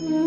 you.